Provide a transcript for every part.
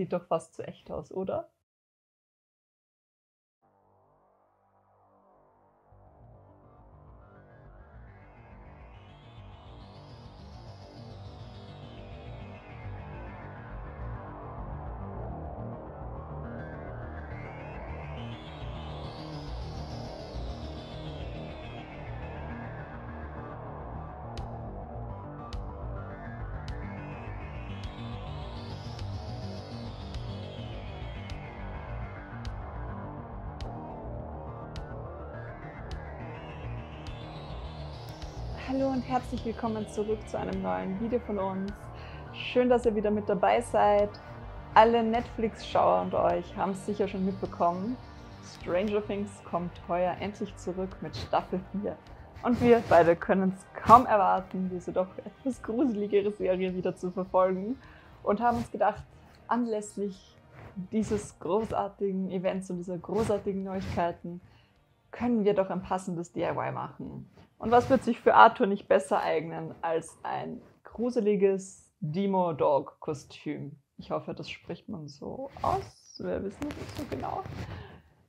sieht doch fast zu echt aus, oder? Hallo und herzlich willkommen zurück zu einem neuen Video von uns. Schön, dass ihr wieder mit dabei seid. Alle Netflix-Schauer unter euch haben es sicher schon mitbekommen. Stranger Things kommt heuer endlich zurück mit Staffel 4. Und wir beide können es kaum erwarten, diese doch etwas gruseligere Serie wieder zu verfolgen. Und haben uns gedacht, anlässlich dieses großartigen Events und dieser großartigen Neuigkeiten können wir doch ein passendes DIY machen. Und was wird sich für Arthur nicht besser eignen als ein gruseliges Demo-Dog-Kostüm? Ich hoffe, das spricht man so aus. Wir wissen es nicht so genau.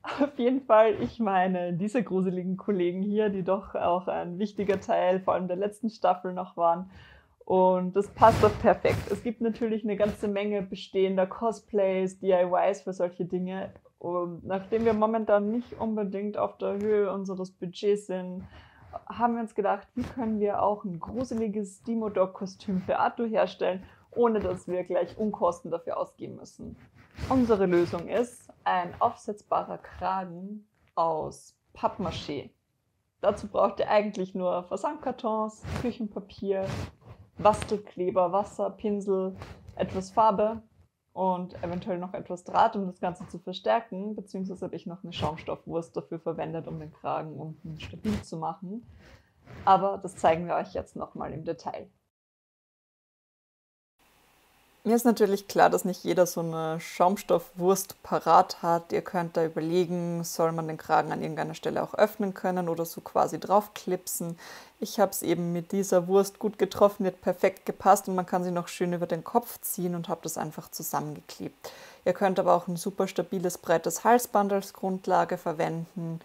Auf jeden Fall, ich meine, diese gruseligen Kollegen hier, die doch auch ein wichtiger Teil vor allem der letzten Staffel noch waren. Und das passt doch perfekt. Es gibt natürlich eine ganze Menge bestehender Cosplays, DIYs für solche Dinge. Und nachdem wir momentan nicht unbedingt auf der Höhe unseres Budgets sind, haben wir uns gedacht, wie können wir auch ein gruseliges Demo-Dog-Kostüm für Arthur herstellen, ohne dass wir gleich Unkosten dafür ausgeben müssen. Unsere Lösung ist ein aufsetzbarer Kragen aus Pappmaché. Dazu braucht ihr eigentlich nur Versandkartons, Küchenpapier, Bastelkleber, Wasser, Pinsel, etwas Farbe und eventuell noch etwas Draht, um das Ganze zu verstärken, beziehungsweise habe ich noch eine Schaumstoffwurst dafür verwendet, um den Kragen unten stabil zu machen. Aber das zeigen wir euch jetzt nochmal im Detail. Mir ist natürlich klar, dass nicht jeder so eine Schaumstoffwurst parat hat. Ihr könnt da überlegen, soll man den Kragen an irgendeiner Stelle auch öffnen können oder so quasi draufklipsen. Ich habe es eben mit dieser Wurst gut getroffen, hat perfekt gepasst und man kann sie noch schön über den Kopf ziehen und habe das einfach zusammengeklebt. Ihr könnt aber auch ein super stabiles, breites Halsband als Grundlage verwenden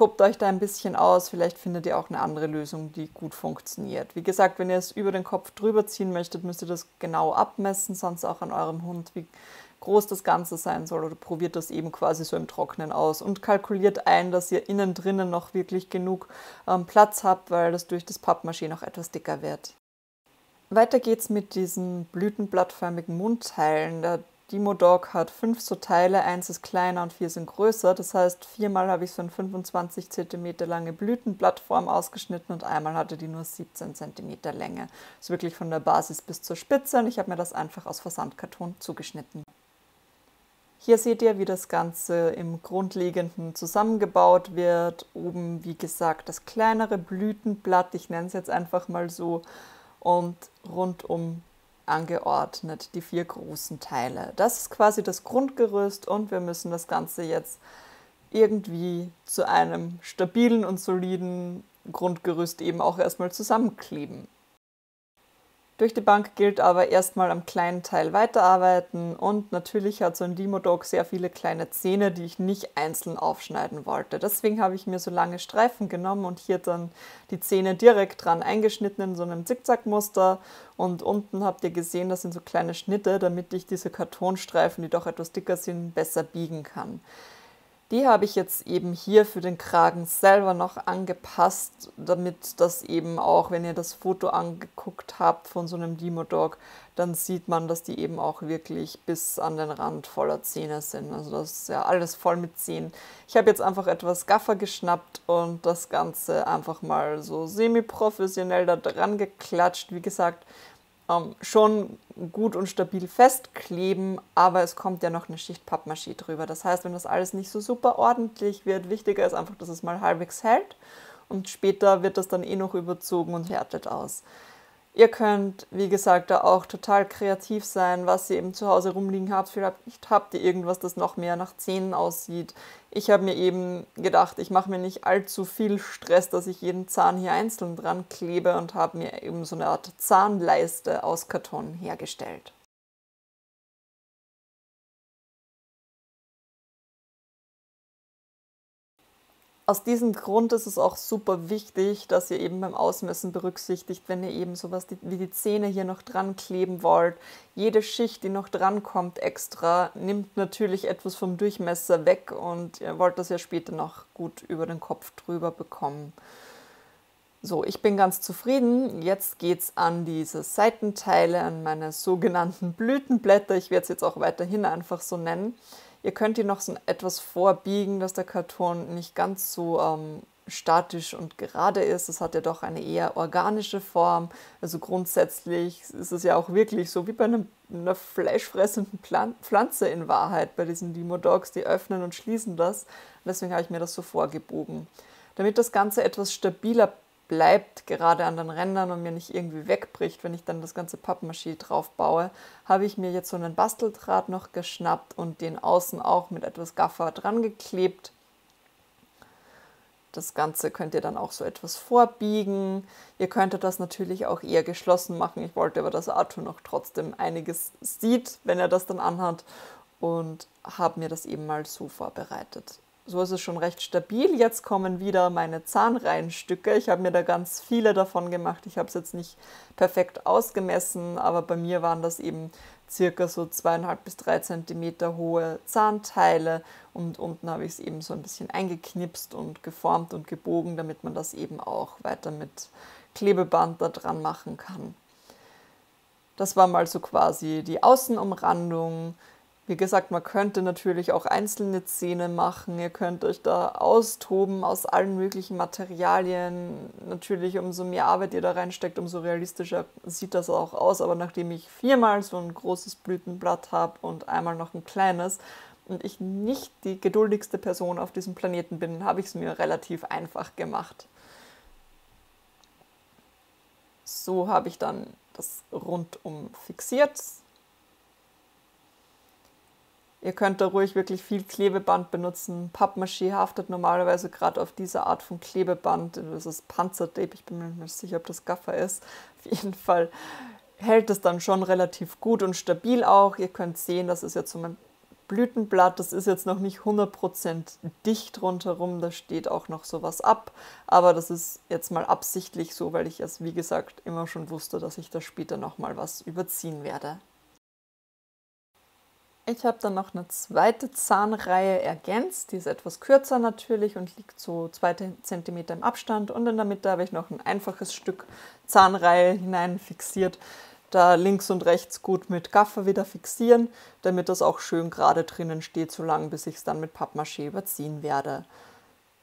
tobt euch da ein bisschen aus. Vielleicht findet ihr auch eine andere Lösung, die gut funktioniert. Wie gesagt, wenn ihr es über den Kopf drüber ziehen möchtet, müsst ihr das genau abmessen, sonst auch an eurem Hund, wie groß das Ganze sein soll oder probiert das eben quasi so im Trocknen aus und kalkuliert ein, dass ihr innen drinnen noch wirklich genug ähm, Platz habt, weil das durch das Pappmaché noch etwas dicker wird. Weiter geht's mit diesen blütenblattförmigen Mundteilen. Da Demo-Dog hat fünf so Teile, eins ist kleiner und vier sind größer. Das heißt, viermal habe ich so eine 25 cm lange Blütenblattform ausgeschnitten und einmal hatte die nur 17 cm Länge. Das ist wirklich von der Basis bis zur Spitze und ich habe mir das einfach aus Versandkarton zugeschnitten. Hier seht ihr, wie das Ganze im Grundlegenden zusammengebaut wird. Oben, wie gesagt, das kleinere Blütenblatt, ich nenne es jetzt einfach mal so, und rundum angeordnet, die vier großen Teile. Das ist quasi das Grundgerüst und wir müssen das Ganze jetzt irgendwie zu einem stabilen und soliden Grundgerüst eben auch erstmal zusammenkleben. Durch die Bank gilt aber erstmal am kleinen Teil weiterarbeiten und natürlich hat so ein Demo-Dog sehr viele kleine Zähne, die ich nicht einzeln aufschneiden wollte. Deswegen habe ich mir so lange Streifen genommen und hier dann die Zähne direkt dran eingeschnitten in so einem Zickzackmuster und unten habt ihr gesehen, das sind so kleine Schnitte, damit ich diese Kartonstreifen, die doch etwas dicker sind, besser biegen kann. Die habe ich jetzt eben hier für den Kragen selber noch angepasst, damit das eben auch, wenn ihr das Foto angeguckt habt von so einem Demo-Dog, dann sieht man, dass die eben auch wirklich bis an den Rand voller Zähne sind. Also das ist ja alles voll mit Zähnen. Ich habe jetzt einfach etwas Gaffer geschnappt und das Ganze einfach mal so semi-professionell da dran geklatscht. Wie gesagt, ähm, schon gut und stabil festkleben, aber es kommt ja noch eine Schicht Pappmaché drüber. Das heißt, wenn das alles nicht so super ordentlich wird, wichtiger ist einfach, dass es mal halbwegs hält und später wird das dann eh noch überzogen und härtet aus. Ihr könnt, wie gesagt, da auch total kreativ sein, was ihr eben zu Hause rumliegen habt. Vielleicht habt ihr irgendwas, das noch mehr nach Zähnen aussieht. Ich habe mir eben gedacht, ich mache mir nicht allzu viel Stress, dass ich jeden Zahn hier einzeln dran klebe und habe mir eben so eine Art Zahnleiste aus Karton hergestellt. Aus diesem Grund ist es auch super wichtig, dass ihr eben beim Ausmessen berücksichtigt, wenn ihr eben sowas wie die Zähne hier noch dran kleben wollt. Jede Schicht, die noch dran kommt extra, nimmt natürlich etwas vom Durchmesser weg und ihr wollt das ja später noch gut über den Kopf drüber bekommen. So, ich bin ganz zufrieden. Jetzt geht es an diese Seitenteile, an meine sogenannten Blütenblätter. Ich werde es jetzt auch weiterhin einfach so nennen. Ihr könnt die noch so etwas vorbiegen, dass der Karton nicht ganz so ähm, statisch und gerade ist. Es hat ja doch eine eher organische Form. Also grundsätzlich ist es ja auch wirklich so wie bei einem, einer fleischfressenden Pflanze in Wahrheit. Bei diesen Limo-Dogs, die öffnen und schließen das. deswegen habe ich mir das so vorgebogen. Damit das Ganze etwas stabiler bleibt, gerade an den Rändern und mir nicht irgendwie wegbricht, wenn ich dann das ganze Pappmaché drauf baue, habe ich mir jetzt so einen Basteldraht noch geschnappt und den außen auch mit etwas Gaffer dran geklebt. Das Ganze könnt ihr dann auch so etwas vorbiegen. Ihr könntet das natürlich auch eher geschlossen machen. Ich wollte aber, dass Arthur noch trotzdem einiges sieht, wenn er das dann anhat und habe mir das eben mal so vorbereitet so ist es schon recht stabil. Jetzt kommen wieder meine Zahnreihenstücke. Ich habe mir da ganz viele davon gemacht. Ich habe es jetzt nicht perfekt ausgemessen, aber bei mir waren das eben circa so zweieinhalb bis drei Zentimeter hohe Zahnteile und unten habe ich es eben so ein bisschen eingeknipst und geformt und gebogen, damit man das eben auch weiter mit Klebeband da dran machen kann. Das war mal so quasi die Außenumrandung. Wie gesagt, man könnte natürlich auch einzelne Zähne machen. Ihr könnt euch da austoben aus allen möglichen Materialien. Natürlich, umso mehr Arbeit ihr da reinsteckt, umso realistischer sieht das auch aus. Aber nachdem ich viermal so ein großes Blütenblatt habe und einmal noch ein kleines und ich nicht die geduldigste Person auf diesem Planeten bin, habe ich es mir relativ einfach gemacht. So habe ich dann das rundum fixiert. Ihr könnt da ruhig wirklich viel Klebeband benutzen. Pappmaché haftet normalerweise gerade auf diese Art von Klebeband. Das ist Panzertape, ich bin mir nicht sicher, ob das Gaffer ist. Auf jeden Fall hält es dann schon relativ gut und stabil auch. Ihr könnt sehen, das ist jetzt so mein Blütenblatt. Das ist jetzt noch nicht 100% dicht rundherum, da steht auch noch sowas ab. Aber das ist jetzt mal absichtlich so, weil ich es, wie gesagt, immer schon wusste, dass ich da später nochmal was überziehen werde. Ich habe dann noch eine zweite Zahnreihe ergänzt. Die ist etwas kürzer natürlich und liegt so zwei Zentimeter im Abstand. Und in der Mitte habe ich noch ein einfaches Stück Zahnreihe hinein fixiert. Da links und rechts gut mit Gaffer wieder fixieren, damit das auch schön gerade drinnen steht, so lange bis ich es dann mit Pappmaché überziehen werde.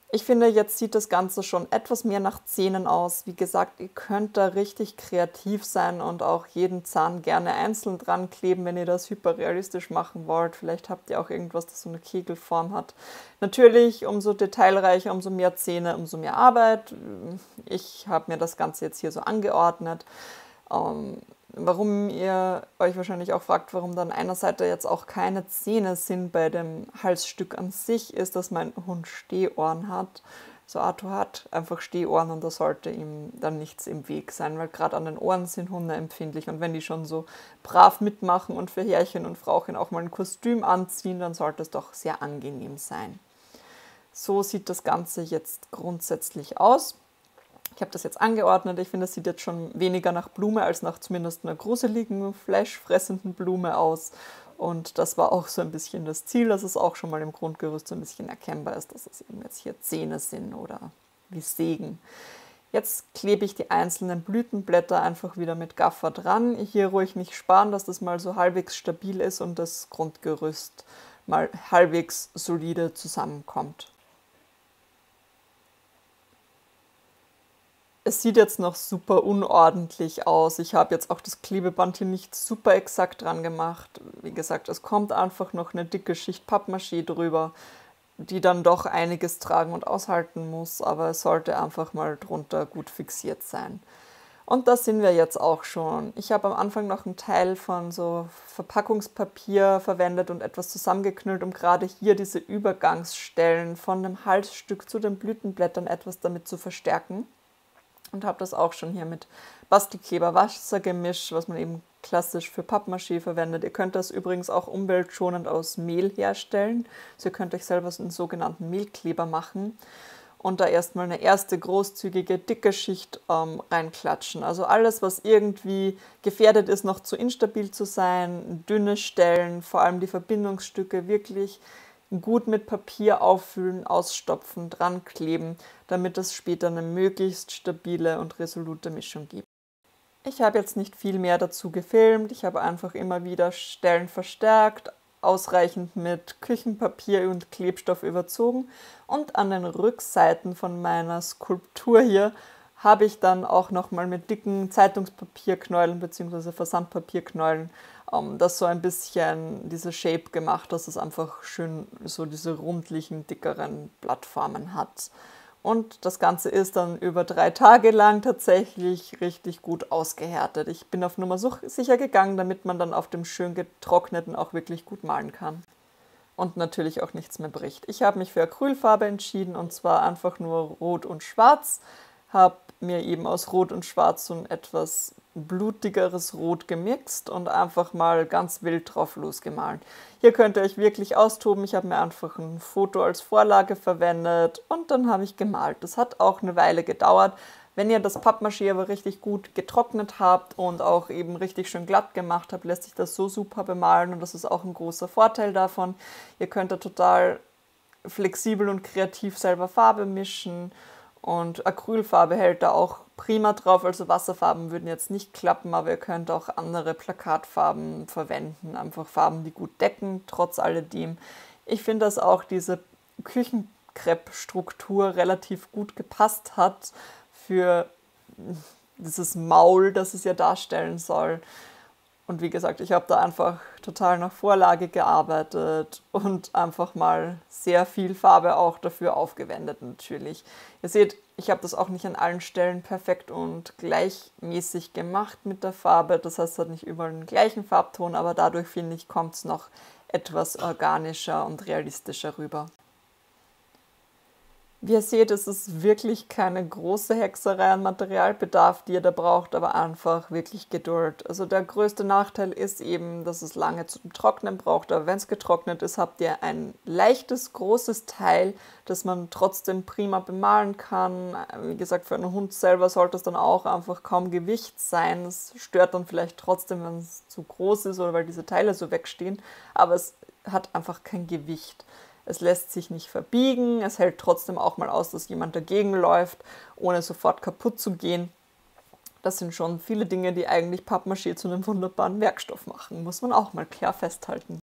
Ich finde, jetzt sieht das Ganze schon etwas mehr nach Zähnen aus. Wie gesagt, ihr könnt da richtig kreativ sein und auch jeden Zahn gerne einzeln dran kleben, wenn ihr das hyperrealistisch machen wollt. Vielleicht habt ihr auch irgendwas, das so eine Kegelform hat. Natürlich, umso detailreicher, umso mehr Zähne, umso mehr Arbeit. Ich habe mir das Ganze jetzt hier so angeordnet. Ähm, warum ihr euch wahrscheinlich auch fragt, warum dann einer Seite jetzt auch keine Zähne sind bei dem Halsstück an sich, ist, dass mein Hund Stehohren hat. So Arthur hat einfach Stehohren und da sollte ihm dann nichts im Weg sein, weil gerade an den Ohren sind Hunde empfindlich und wenn die schon so brav mitmachen und für Herrchen und Frauchen auch mal ein Kostüm anziehen, dann sollte es doch sehr angenehm sein. So sieht das Ganze jetzt grundsätzlich aus. Ich habe das jetzt angeordnet. Ich finde, das sieht jetzt schon weniger nach Blume als nach zumindest einer gruseligen, fleischfressenden Blume aus. Und das war auch so ein bisschen das Ziel, dass es auch schon mal im Grundgerüst so ein bisschen erkennbar ist, dass es eben jetzt hier Zähne sind oder wie Sägen. Jetzt klebe ich die einzelnen Blütenblätter einfach wieder mit Gaffer dran. Hier ruhig nicht sparen, dass das mal so halbwegs stabil ist und das Grundgerüst mal halbwegs solide zusammenkommt. Es sieht jetzt noch super unordentlich aus. Ich habe jetzt auch das Klebeband hier nicht super exakt dran gemacht. Wie gesagt, es kommt einfach noch eine dicke Schicht Pappmaché drüber, die dann doch einiges tragen und aushalten muss, aber es sollte einfach mal drunter gut fixiert sein. Und da sind wir jetzt auch schon. Ich habe am Anfang noch einen Teil von so Verpackungspapier verwendet und etwas zusammengeknüllt, um gerade hier diese Übergangsstellen von dem Halsstück zu den Blütenblättern etwas damit zu verstärken und habe das auch schon hier mit Bastelkleber Wassergemisch, was man eben klassisch für Pappmaché verwendet. Ihr könnt das übrigens auch umweltschonend aus Mehl herstellen. Also ihr könnt euch selber einen sogenannten Mehlkleber machen. und da erstmal eine erste großzügige, dicke Schicht ähm, reinklatschen. Also alles, was irgendwie gefährdet ist, noch zu instabil zu sein, dünne Stellen, vor allem die Verbindungsstücke wirklich gut mit Papier auffüllen, ausstopfen, dran kleben, damit es später eine möglichst stabile und resolute Mischung gibt. Ich habe jetzt nicht viel mehr dazu gefilmt, ich habe einfach immer wieder Stellen verstärkt, ausreichend mit Küchenpapier und Klebstoff überzogen und an den Rückseiten von meiner Skulptur hier habe ich dann auch nochmal mit dicken Zeitungspapierknäulen bzw. Versandpapierknäulen ähm, das so ein bisschen diese Shape gemacht, dass es einfach schön so diese rundlichen, dickeren Blattformen hat. Und das Ganze ist dann über drei Tage lang tatsächlich richtig gut ausgehärtet. Ich bin auf Nummer sicher gegangen, damit man dann auf dem schön getrockneten auch wirklich gut malen kann. Und natürlich auch nichts mehr bricht. Ich habe mich für Acrylfarbe entschieden und zwar einfach nur Rot und Schwarz. Habe mir eben aus Rot und Schwarz so ein etwas blutigeres Rot gemixt und einfach mal ganz wild drauf losgemalt. Hier könnt ihr euch wirklich austoben. Ich habe mir einfach ein Foto als Vorlage verwendet und dann habe ich gemalt. Das hat auch eine Weile gedauert. Wenn ihr das Pappmaché aber richtig gut getrocknet habt und auch eben richtig schön glatt gemacht habt, lässt sich das so super bemalen und das ist auch ein großer Vorteil davon. Ihr könnt da total flexibel und kreativ selber Farbe mischen und Acrylfarbe hält da auch prima drauf. Also Wasserfarben würden jetzt nicht klappen, aber ihr könnt auch andere Plakatfarben verwenden. Einfach Farben, die gut decken, trotz alledem. Ich finde, dass auch diese Küchenkrepp-Struktur relativ gut gepasst hat für dieses Maul, das es ja darstellen soll. Und wie gesagt, ich habe da einfach total nach Vorlage gearbeitet und einfach mal sehr viel Farbe auch dafür aufgewendet natürlich. Ihr seht, ich habe das auch nicht an allen Stellen perfekt und gleichmäßig gemacht mit der Farbe. Das heißt, es hat nicht überall den gleichen Farbton, aber dadurch finde ich, kommt es noch etwas organischer und realistischer rüber. Wie ihr seht, es ist wirklich keine große Hexerei an Materialbedarf, die ihr da braucht, aber einfach wirklich Geduld. Also der größte Nachteil ist eben, dass es lange zum Trocknen braucht, aber wenn es getrocknet ist, habt ihr ein leichtes, großes Teil, das man trotzdem prima bemalen kann. Wie gesagt, für einen Hund selber sollte es dann auch einfach kaum Gewicht sein. Es stört dann vielleicht trotzdem, wenn es zu groß ist oder weil diese Teile so wegstehen, aber es hat einfach kein Gewicht. Es lässt sich nicht verbiegen, es hält trotzdem auch mal aus, dass jemand dagegen läuft, ohne sofort kaputt zu gehen. Das sind schon viele Dinge, die eigentlich Pappmaché zu einem wunderbaren Werkstoff machen, muss man auch mal klar festhalten.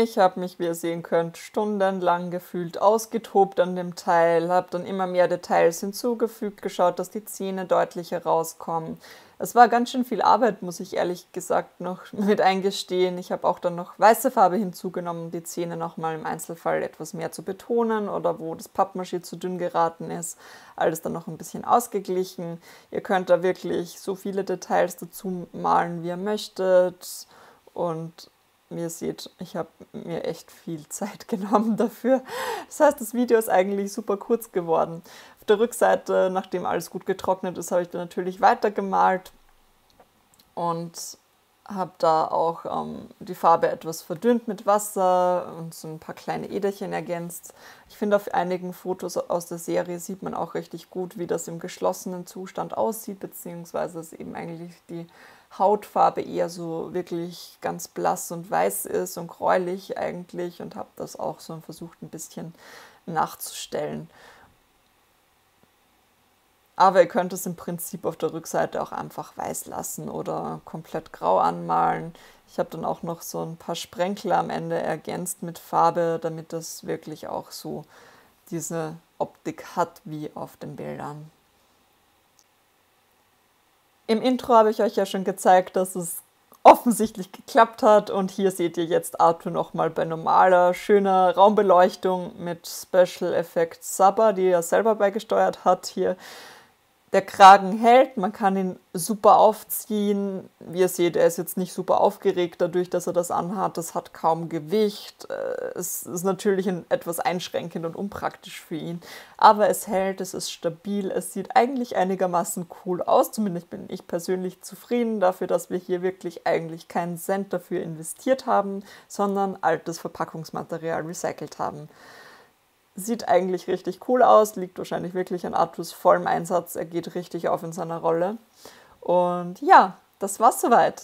Ich habe mich, wie ihr sehen könnt, stundenlang gefühlt ausgetobt an dem Teil, habe dann immer mehr Details hinzugefügt, geschaut, dass die Zähne deutlicher rauskommen. Es war ganz schön viel Arbeit, muss ich ehrlich gesagt noch mit eingestehen. Ich habe auch dann noch weiße Farbe hinzugenommen, um die Zähne nochmal im Einzelfall etwas mehr zu betonen oder wo das Pappmaché zu dünn geraten ist, alles dann noch ein bisschen ausgeglichen. Ihr könnt da wirklich so viele Details dazu malen, wie ihr möchtet und ihr seht, ich habe mir echt viel Zeit genommen dafür. Das heißt, das Video ist eigentlich super kurz geworden. Auf der Rückseite, nachdem alles gut getrocknet ist, habe ich dann natürlich weitergemalt und habe da auch ähm, die Farbe etwas verdünnt mit Wasser und so ein paar kleine Äderchen ergänzt. Ich finde, auf einigen Fotos aus der Serie sieht man auch richtig gut, wie das im geschlossenen Zustand aussieht, beziehungsweise es eben eigentlich die Hautfarbe eher so wirklich ganz blass und weiß ist und gräulich eigentlich und habe das auch so versucht ein bisschen nachzustellen. Aber ihr könnt es im Prinzip auf der Rückseite auch einfach weiß lassen oder komplett grau anmalen. Ich habe dann auch noch so ein paar Sprenkel am Ende ergänzt mit Farbe, damit das wirklich auch so diese Optik hat wie auf den Bildern. Im Intro habe ich euch ja schon gezeigt, dass es offensichtlich geklappt hat und hier seht ihr jetzt Arthur nochmal bei normaler, schöner Raumbeleuchtung mit Special Effects Saba, die er selber beigesteuert hat hier. Der Kragen hält, man kann ihn super aufziehen. Wie ihr seht, er ist jetzt nicht super aufgeregt dadurch, dass er das anhat. Das hat kaum Gewicht. Äh, es ist natürlich etwas einschränkend und unpraktisch für ihn. Aber es hält, es ist stabil, es sieht eigentlich einigermaßen cool aus. Zumindest bin ich persönlich zufrieden dafür, dass wir hier wirklich eigentlich keinen Cent dafür investiert haben, sondern altes Verpackungsmaterial recycelt haben. Sieht eigentlich richtig cool aus, liegt wahrscheinlich wirklich an Artus vollem Einsatz. Er geht richtig auf in seiner Rolle. Und ja, das war's soweit.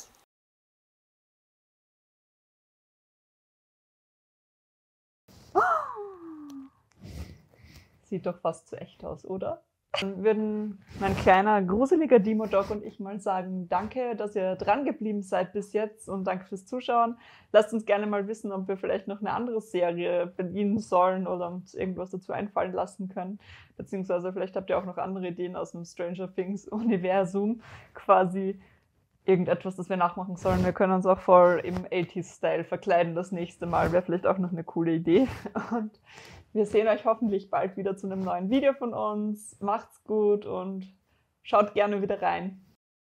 Sieht doch fast zu echt aus, oder? Dann würden mein kleiner, gruseliger Demo-Dog und ich mal sagen, danke, dass ihr dran geblieben seid bis jetzt und danke fürs Zuschauen. Lasst uns gerne mal wissen, ob wir vielleicht noch eine andere Serie bedienen sollen oder uns irgendwas dazu einfallen lassen können. Beziehungsweise vielleicht habt ihr auch noch andere Ideen aus dem Stranger Things-Universum, quasi irgendetwas, das wir nachmachen sollen. Wir können uns auch voll im 80s-Style verkleiden das nächste Mal. Wäre vielleicht auch noch eine coole Idee. Und wir sehen euch hoffentlich bald wieder zu einem neuen Video von uns. Macht's gut und schaut gerne wieder rein.